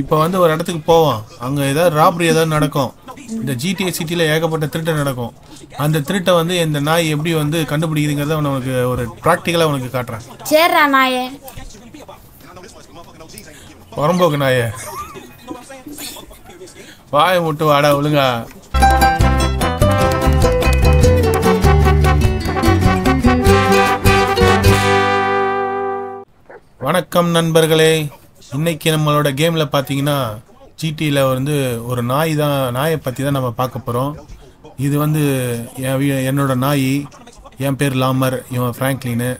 இப்போ வந்து ஒரு இடத்துக்கு போவோம். அங்கே ஏதாவது ராபரி ஏதாவது நடக்கும். இந்த ஜிடிஏ சிட்டியில் ஏகப்பட்ட திருட்டு நடக்கும். அந்த திருட்டை வந்து இந்த நாய் எப்படி வந்து கண்டுபிடிக்குதுங்கிறத உனக்கு ஒரு ப்ராக்டிக்கலாக உனக்கு காட்டுறேன். சரிடா நாயே. புறம்போக்கு நாயே. வாயை முட்டு வாடா ஒழுங்கா. வணக்கம் நண்பர்களே. இன்னைக்கு நம்மளோட கேம்ல பார்த்தீங்கன்னா ஜிடியில் வந்து ஒரு நாய் தான் நாயை பற்றி தான் நம்ம பார்க்க போகிறோம் இது வந்து என்னோட நாய். என் பேர் லாமர் இவன் ஃப்ராங்க்லின்னு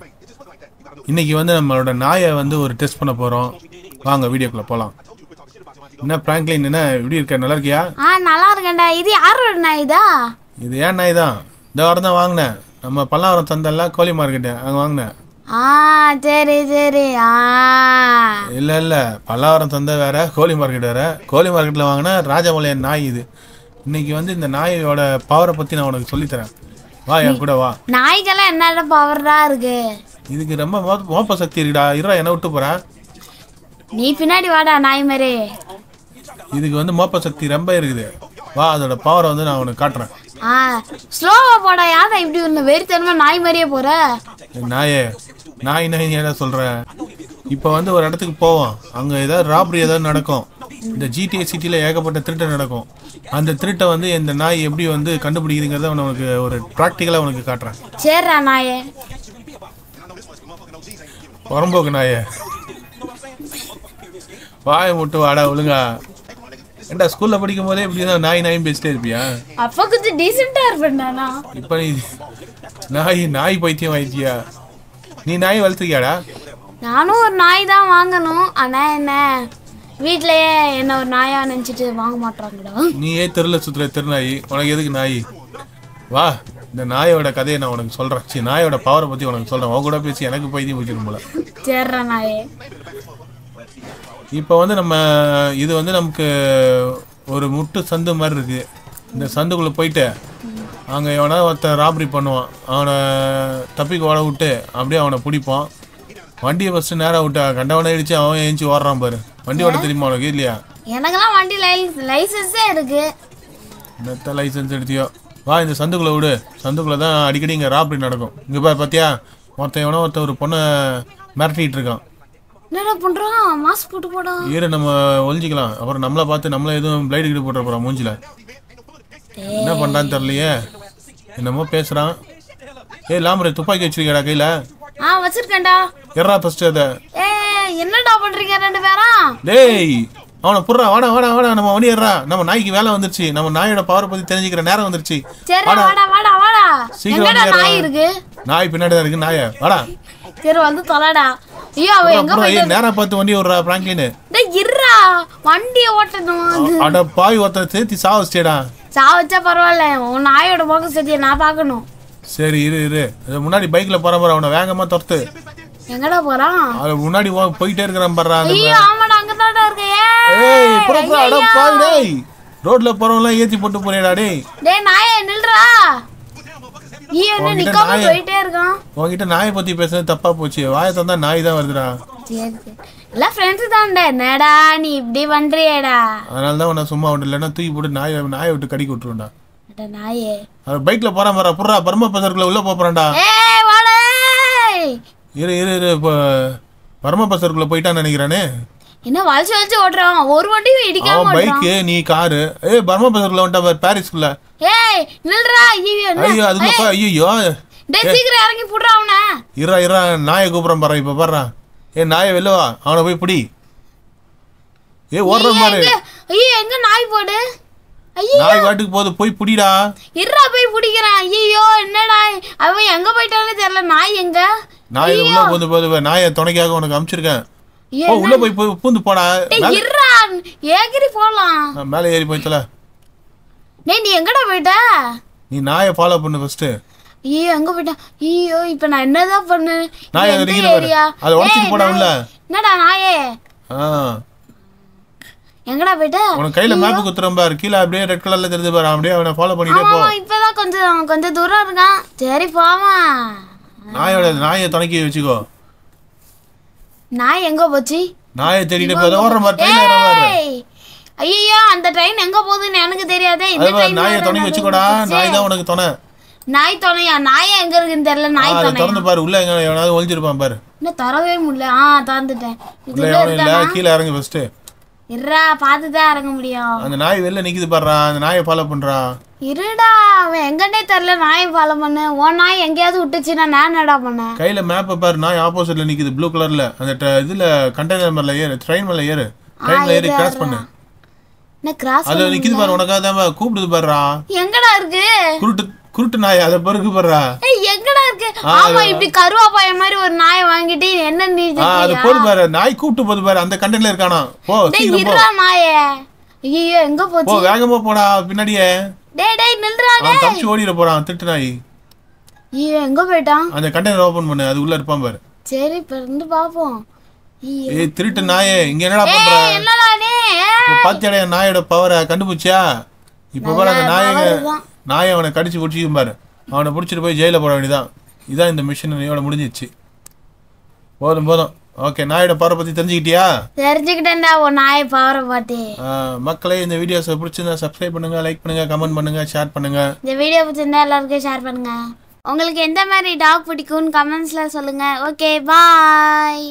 இன்னைக்கு வந்து நம்மளோட நாயை வந்து ஒரு டெஸ்ட் பண்ண போகிறோம் வாங்க வீடியோக்குள்ளே போகலாம் என்ன ஃப்ராங்க்லின் என்ன எப்படி இருக்க? நல்லா இருக்கியா? ஆ நல்லா இருக்கேன்டா. இது யாரோட நாய்தா இது? ஏன் நாய் தான். இந்த வாரம் தான் வாங்கினேன். நம்ம பல்லாவரம் சந்தல்ல கோழி மார்க்கெட்டு அங்கே வாங்கினேன். ஆ சரி சரி. ஆ. இல்லை இல்லை. பல்லாவரம் சந்தை வேற கோழி மார்க்கெட் வேற. கோழி மார்க்கெட்டில் வாங்கின ராஜமலையன் நாய் இது. இன்னைக்கு வந்து இந்த நாயோட பவரை பற்றி நான் உனக்கு சொல்லித்தரேன். வா என் கூட வா. நாய்க்கெல்லாம் என்னடா பவர்டா இருக்கு? இதுக்கு ரொம்ப மோப்ப சக்தி இருக்குடா. இருடா என்ன விட்டு போகிறேன் நீ பின்னாடி வாடா நாய் மாதிரி இதுக்கு வந்து மோப்ப சக்தி ரொம்ப இருக்குது. வா அதோட பவரை வந்து நான் உனக்கு காட்டுறேன். ஆ ஸ்லோவா போடா யாரா இப்படி ஒன்று வெறித்தனமா நாய் மாதிரியே போற? நாயே நாய் நாய் என்ன சொல்ற? இப்போ வந்து ஒரு இடத்துக்கு போவோம். அங்கே ஏதாவது ராபரி ஏதாவது நடக்கும். இந்த ஜிடிஏ சிட்டியில் ஏகப்பட்ட திருட்டு நடக்கும். அந்த திருட்டை வந்து இந்த நாய் எப்படி வந்து கண்டுபிடிக்குதுங்கிறத உனக்கு ஒரு ப்ராக்டிக்கலாக உனக்கு காட்டுறேன். சரிடா நாயே. புறம்போக்கு நாயே. வாயை முட்டு வாடா ஒழுங்கா. ஏண்டா ஸ்கூலில் படிக்கும் போதே இப்படி தான் நாய் நாயும் பேசிட்டே இருப்பியா? அப்ப கொஞ்சம் டீசெண்டா இருப்பேன்டா இப்போ நீ நாய் நாய் பைத்தியம் ஆயிடுச்சியா நீ நாய் வளர்த்துக்கியாடா? நானும் ஒரு நாய் தான் வாங்கணும். ஆனா என்ன வீட்லயே என்ன ஒரு நாயா நினைச்சிட்டு வாங்க மாட்டாங்கடா நீ ஏன் தெருல சுத்துற திருநாய் உனக்கு எதுக்கு நாய்? வா இந்த நாயோட கதையை நான் உனக்கு சொல்றேன். சரி நாயோட பவரை பத்தி உனக்கு சொல்றேன். உன் கூட பேசி எனக்கு பைத்தியம் பிடிச்சிரும் போல. சரிடா நாயே. இப்போ வந்து நம்ம இது வந்து நமக்கு ஒரு முட்டு சந்து மாதிரி இருக்கு. இந்த சந்துக்குள்ள போயிட்டு அங்கே எவனா ஒருத்தன் ராபரி பண்ணுவான். அவனை தப்பிக்க ஓட விட்டு அப்படியே அவனை பிடிப்போம் வண்டியை ஃபஸ்ட்டு நேராக விட்டு கண்டவனை இடிச்சு அவன் ஏஞ்சி ஓடுறான் பாரு. வண்டி ஓட தெரியுமா உனக்கு? இல்லையா? எனக்கெல்லாம் வண்டி லைசன்ஸே இருக்கு. என்னத்த லைசன்ஸ் எடுத்தியோ? வா இந்த சந்துக்குள்ள விடு. சந்துக்குள்ள தான் அடிக்கடி இங்கே ராபரி நடக்கும். இங்கே பாரு பார்த்தியா ஒருத்தன் எவனோ ஒருத்தன் ஒரு பொண்ணை மிரட்டிட்டு இருக்கான். என்னடா பண்றான் மாஸ்க் போட்டு போடா. ஈர நம்ம ஒழிஞ்சிக்கலாம் அப்புறம் நம்மளை பார்த்து நம்மள எதுவும் பிளைடு கிட்ட போட்டுற போகிறான் மூஞ்சில. என்ன பண்ணுறான்னு தெரியலையே. என்னமோ பேசுகிறான் ஏய் லாமரே துப்பாக்கி வச்சிருக்கடா கையில்? ஆ வச்சிருக்கேன்டா. எறா ஃபஸ்ட்டு அதை. ஏ என்னடா பண்றீங்க ரெண்டு பேரும்? டேய் அவனை புடுறா வாடா வாடா வாடா நம்ம வண்டி ஏறா. நம்ம நாய்க்கு வேலை வந்துருச்சு. நம்ம நாயோட பவரை பற்றி தெரிஞ்சுக்கிற நேரம் வந்துருச்சு. சரி வாடா. வாடா வாடா சீக்கிரம் நாய் இருக்கு? நாய் பின்னாடி தான் இருக்கு நாயை. வாடா. சரி வந்து தொலைடா. ஐயோ அவ எங்க நேரா பார்த்து வண்டி விடுறா பிராங்க்லின் டேய் இருடா வண்டியை ஓட்டணும் அட பாவி ஒருத்தனை சேர்த்தி சா வச்சிட்டேடா சா வச்சா பரவாயில்ல உன் நாயோட முகம் சத்திய நான் பார்க்கணும். சரி இரு இரு. முன்னாடி பைக்ல போற பாரு அவனை வேகமா துரத்து. எங்கடா போறான்? அது முன்னாடி போயிட்டே இருக்கிறான் பாரு அந்த ஐயோ ஆமாடா அங்கதான்டா இருக்கு. ஏய் புற புற அட பாவி டேய். ரோட்ல ஏத்தி போட்டு போறேடா டேய். டேய் நாயே நில்றா. உன்கிட்ட நாயை- பத்தி பேசுறது தப்பா போச்சு. வாயை தந்தா நாய் தான் வருதுடா. எல்லாம் ஃப்ரெண்ட்ஸ் தான்டா. என்னடா நீ இப்படி பண்றியேடா? அதனால தான் உன்னை சும்மா விட்டு இல்லைன்னா தூக்கி போட்டு நாயை நாயை விட்டு கடிக்க விட்டுருவேன்டா. அட நாயே? பைக்ல போறான் பாரு புறா பர்ம பசருக்குள்ள உள்ள போறான்டா. இரு இரு இரு இப்போ பர்ம பசருக்குள்ள போயிட்டான்னு நினைக்கிறானே. என்ன வளைச்சு வளைச்சு ஓட்டுறான். ஒரு வண்டியும் இடிக்காம பைக்கு நீ காரு ஏய் பர்ம பசருக்குள்ள வந்துட்டா பாரு பாரிஸ்குள்ள ஏய் நில்றா ஐயோ என்ன ஐயோ அதுக்குள்ள போ ஐயோ டேய் சீக்கிரம் இறங்கி புடுறா அவனை. இரா இரா நாயை கூப்பிட்றான் பாரு இப்ப பாரு. ஏ நாயை வெளில வா. அவனை போய் பிடி. ஏ ஓடுற பாரு. ஐயோ எங்க நாய் போடு? நாய் வாட்டுக்கு போகுது போய் பிடிடா. இருடா போய் பிடிக்கிறான். ஐயோ என்னடா? அவன் எங்க போயிட்டான்னு தெரியல. நாய் எங்க? நாய் உள்ள போது போது நாயை துணைக்காக உனக்கு அனுப்பிச்சிருக்கேன் ஐயோ, ஓ உள்ள போய் போய் பூந்து போடா. டேய் இருடா ஏகிரி போலாம். மேலே ஏறி போய்த்தல டேய் நீ எங்கடா போயிட்ட? நீ நாயை ஃபாலோ பண்ணு ஃபர்ஸ்ட் ஐயோ எங்க போயிட்ட. ஐயோ இப்ப நான் என்னதான் பண்ணு நாய் நிக்கிற பாரு. அதை உடைச்சிட்டு போடா உள்ள. என்னடா நாயே? ஆ. எங்கடா போயிட்ட? உனக்கு கையில மேப்பு குத்துறேன் பாரு. கீழே அப்படியே ரெட் கலர்ல தெரிஞ்சு பாரு. அப்படியே அவனை ஃபாலோ பண்ணிட்டே போ. ஆமா இப்பதான் கொஞ்சம் கொஞ்சம் தூரம் இருக்கான். சரி போவான் நாயோட நாயை துணைக்கி வச்சுக்கோ. நாய் எங்க போச்சு? நாயை தேடிட்டு போய் ஓடுற மாதிரி ட்ரெயின் ஏய்! ஐயோ அந்த ட்ரெயின் எங்க போகுதுன்னு எனக்கு தெரியாதே. இந்த ட்ரெயின் நாயை துணைக்கு வச்சுக்கோடா. நாய் தான் உனக்கு துணை. நாய் துணையா? நாய் எங்க இருக்குன்னு தெரியல. நாய் துணை திறந்து பாரு. உள்ள எங்க எவனாவது ஒளிஞ்சிருப்பான் பாரு. இன்னும் திறக்கவே முடியல. ஆ திறந்துட்டேன். இதுல இல்ல. கீழே இறங்கு ஃபர்ஸ்ட் இருடா பார்த்து தான் இறங்க முடியும். அந்த நாய் வெளில நிக்குது பாடுறா அந்த நாயை ஃபாலோ பண்றான் இருடா அவன் எங்கன்னே தெரியல நாயை ஃபாலோ பண்ணு. உன் நாய் எங்கேயாவது விட்டுச்சுன்னா நான் என்னடா பண்ணேன் கையில மேப்பை பாரு நாய் ஆப்போசிட்ல நிக்குது ப்ளூ கலர்ல அந்த இதுல கண்டெய்னர் மேல ஏறு ட்ரெயின் மேல ஏறு. ட்ரெயின்ல ஏறி கிராஸ் பண்ணு. என்ன கிராஸ் அது நிக்குது பாரு உனக்காக தான் கூப்பிடுது பாருடா. எங்கடா இருக்கு? குருட்டு குருட்டு நாய் அதை பருக்கு பாருடா. எங்கடா இருக்கு? ஆமா இப்படி கருவாப்பாய மாதிரி ஒரு நாயை வாங்கிட்டு என்ன நீ அது போது பாரு நாய் கூப்பிட்டு போது பாரு அந்த கண்டெய்னர்ல இருக்கானா. போ சீக்கிரம் போ. நாயே. ஐயோ எங்க போ போச்சு? வேகமா போடா பின்னாடியே. டேய் டேய் நில்றா அவன் தப்பிச்சு ஓடிட போறான். திட்டு நாய் ஐயோ எங்க போயிட்டான்? அந்த கண்டெய்னர் ஓபன் பண்ணு. அது உள்ள இருப்பான் பாரு. சரி இப்ப இருந்து பாப்போம். ஏய் திருட்டு நாயே. இங்க என்னடா பண்ற? என்னடா நீ? பாத்தியாடா நாயோட பவரை கண்டுபிடிச்சியா? இப்ப பாரு அந்த நாயை power நாயை அவனை கடிச்சு பிடிச்சிக்கும் பாரு. அவனை பிடிச்சிட்டு போய் ஜெயில போட வேண்டியதான் இதான் இந்த மிஷன் முடிஞ்சிச்சு போதும் போதும். ஓகே நாயோட பவரை பத்தி தெரிஞ்சுக்கிட்டியா? தெரிஞ்சுக்கிட்டேன்டா உன் நாயை பவரை ஆ, மக்களே இந்த வீடியோஸை பிடிச்சிருந்தா சப்ஸ்கிரைப் பண்ணுங்க லைக் பண்ணுங்க கமெண்ட் பண்ணுங்க ஷேர் பண்ணுங்க. இந்த வீடியோ பிடிச்சிருந்தா எல்லாருக்கும் ஷேர் பண்ணுங்க. உங்களுக்கு எந்த மாதிரி டாக் பிடிக்கும்னு கமெண்ட்ஸ்ல சொல்லுங்க. Okay bye